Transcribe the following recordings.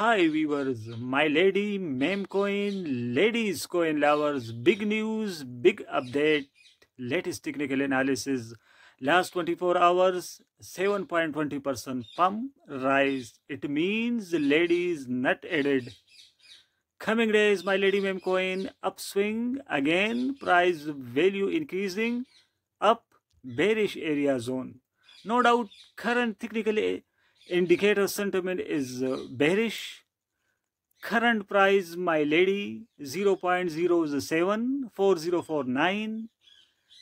Hi viewers, Milady meme coin, LADYS coin lovers, big news, big update, latest technical analysis. Last 24 hours, 7.20% pump rise. It means ladies not added. Coming days, Milady meme coin upswing again, price value increasing, up bearish area zone. No doubt, current technical indicator sentiment is uh, bearish. Current price, Milady, 0.074049.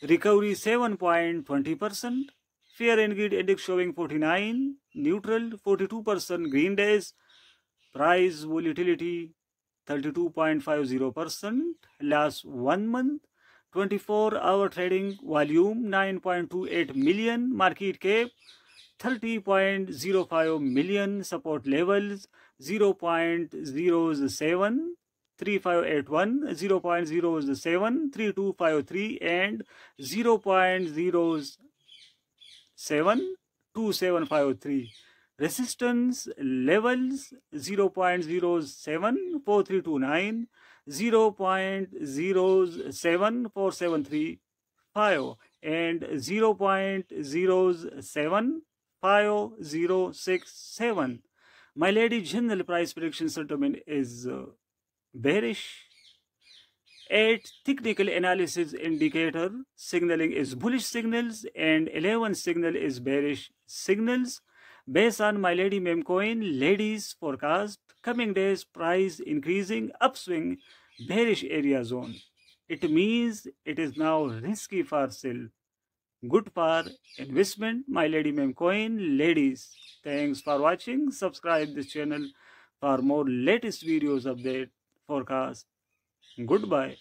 Recovery 7.20%. Fear and greed index showing 49. Neutral 42%. Green days. Price volatility 32.50%. Last one month. 24 hour trading volume 9.28 million. Market cap 30.05 million support levels 0.07 3581 0.07 3253 and 0.07 2753 resistance levels 0.07 4329 0.07 4735 and 0.07 5067. Milady general price prediction sentiment is uh, bearish. 8 technical analysis indicator signaling is bullish signals and 11 signal is bearish signals. Based on Milady meme coin, LADYS forecast, coming days price increasing, upswing, bearish area zone. It means it is now risky for sale good for investment Milady meme coin LADYS thanks for watching. Subscribe this channel for more latest videos update forecast. Goodbye